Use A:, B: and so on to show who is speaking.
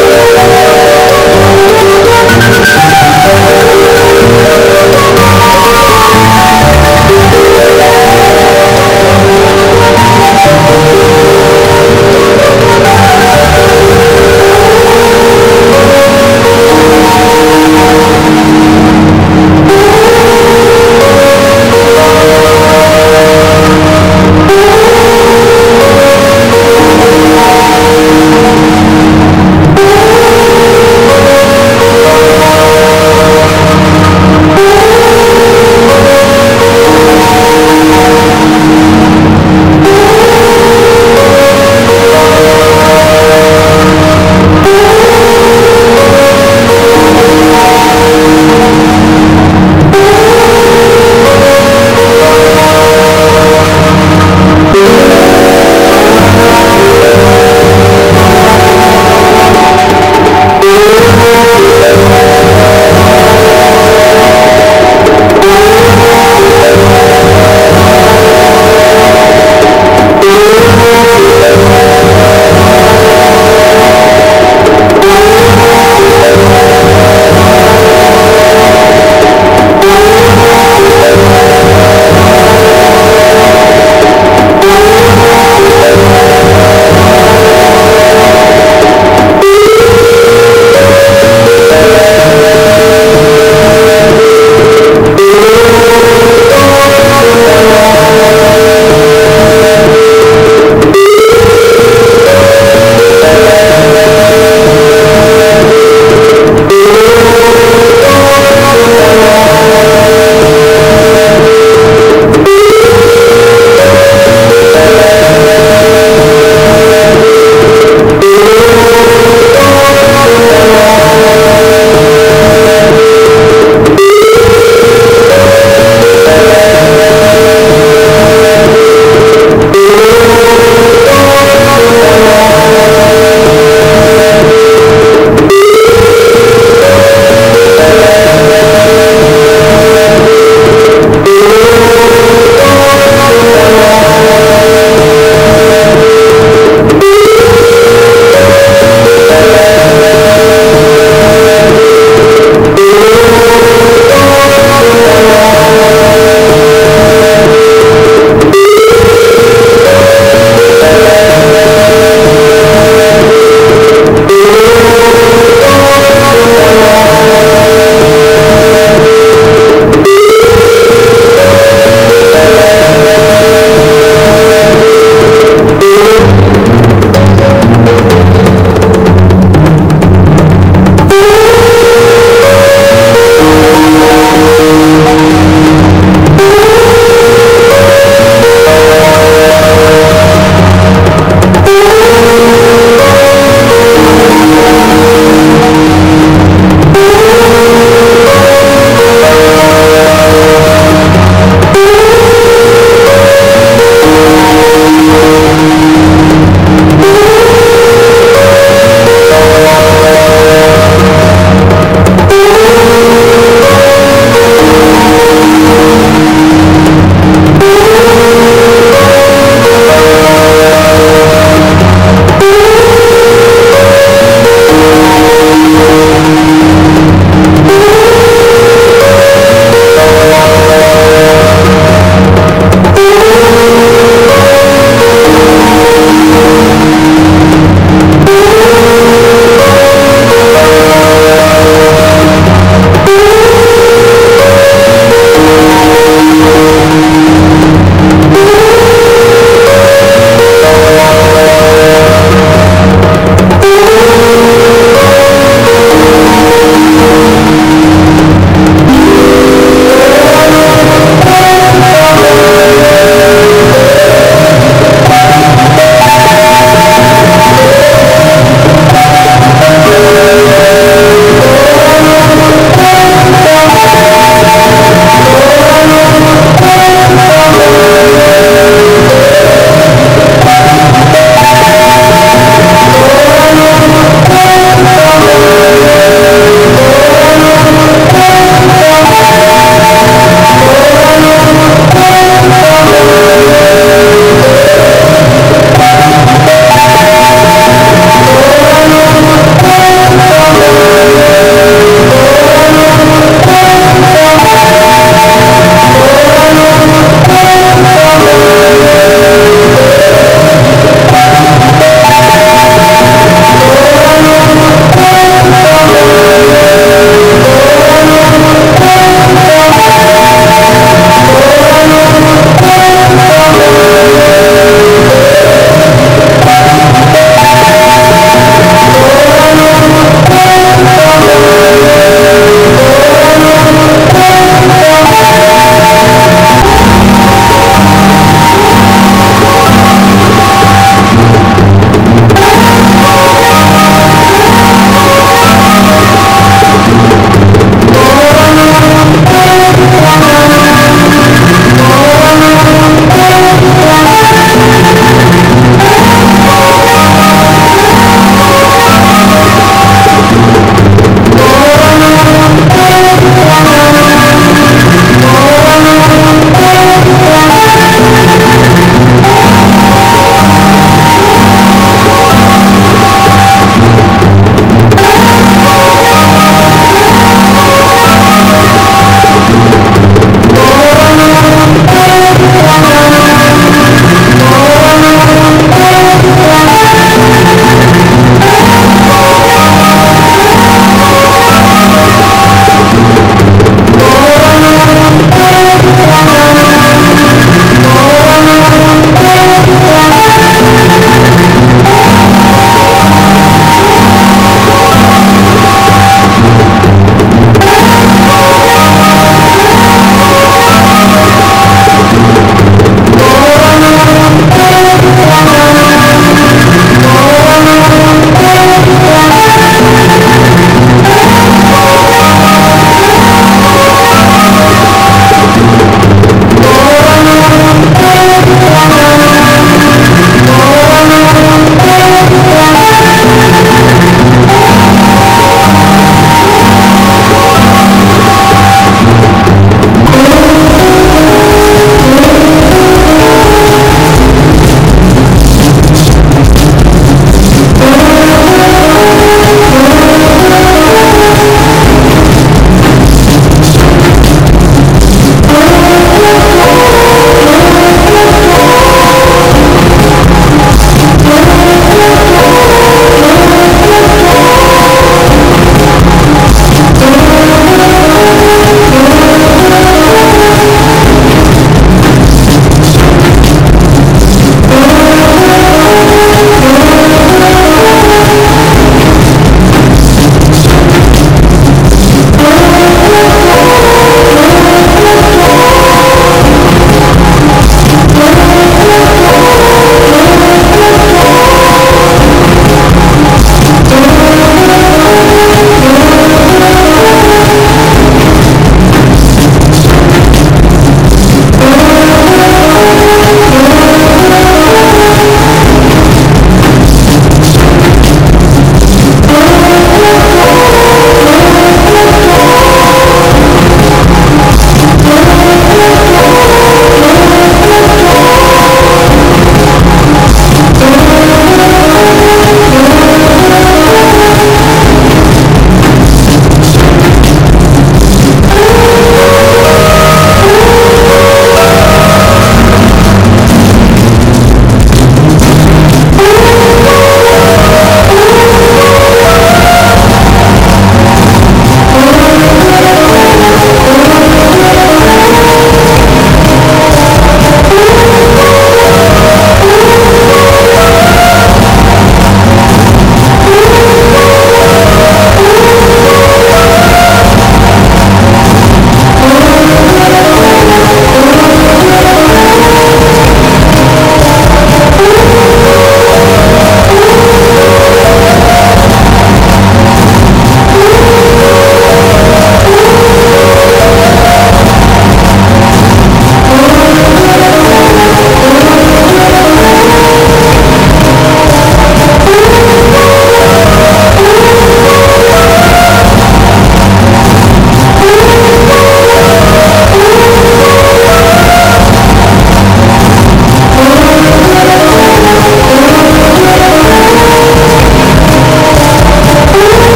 A: Lord.